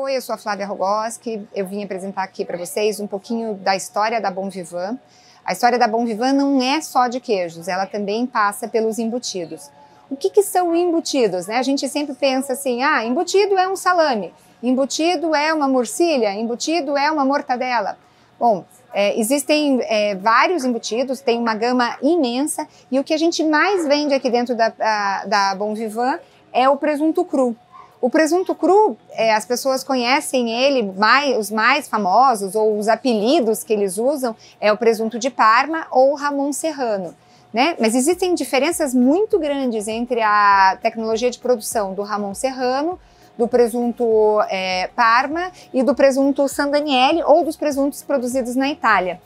Oi, eu sou a Flávia Rogoski. Eu vim apresentar aqui para vocês um pouquinho da história da Bom Vivan. A história da Bom Vivan não é só de queijos, ela também passa pelos embutidos. O que, que são embutidos? Né? A gente sempre pensa assim: ah, embutido é um salame, embutido é uma morcilha, embutido é uma mortadela. Bom, é, existem é, vários embutidos, tem uma gama imensa e o que a gente mais vende aqui dentro da, da Vivan é o presunto cru. O presunto cru, é, as pessoas conhecem ele, mais, os mais famosos ou os apelidos que eles usam é o presunto de Parma ou o Ramon Serrano. Né? Mas existem diferenças muito grandes entre a tecnologia de produção do Ramon Serrano, do presunto é, Parma e do presunto San Daniele ou dos presuntos produzidos na Itália.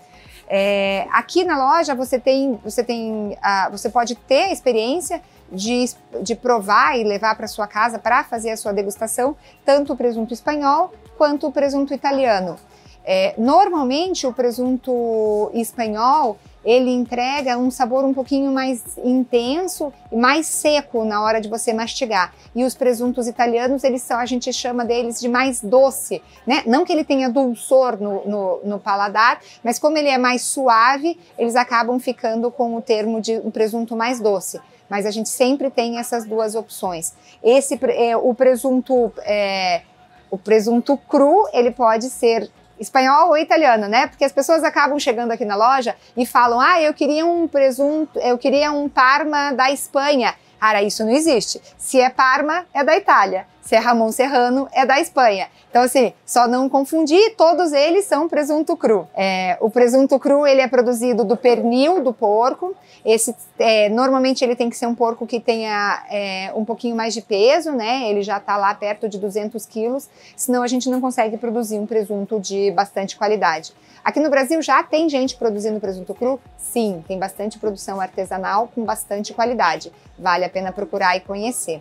É, aqui na loja você tem, você tem, uh, você pode ter a experiência de, de provar e levar para sua casa para fazer a sua degustação tanto o presunto espanhol quanto o presunto italiano. É, normalmente o presunto espanhol ele entrega um sabor um pouquinho mais intenso e mais seco na hora de você mastigar. E os presuntos italianos, eles são, a gente chama deles de mais doce, né? Não que ele tenha dulçor no, no, no paladar, mas como ele é mais suave, eles acabam ficando com o termo de um presunto mais doce. Mas a gente sempre tem essas duas opções. Esse, é, o presunto, é, o presunto cru, ele pode ser espanhol ou italiano, né? Porque as pessoas acabam chegando aqui na loja e falam: "Ah, eu queria um presunto, eu queria um parma da Espanha". Cara, isso não existe. Se é Parma, é da Itália. Se Ramon Serrano, é da Espanha. Então, assim, só não confundir, todos eles são presunto cru. É, o presunto cru, ele é produzido do pernil do porco. Esse, é, normalmente, ele tem que ser um porco que tenha é, um pouquinho mais de peso, né? Ele já está lá perto de 200 quilos, senão a gente não consegue produzir um presunto de bastante qualidade. Aqui no Brasil já tem gente produzindo presunto cru? Sim, tem bastante produção artesanal com bastante qualidade. Vale a pena procurar e conhecer.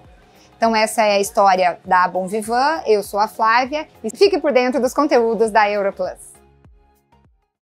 Então essa é a história da Bom Vivan, eu sou a Flávia e fique por dentro dos conteúdos da Europlus.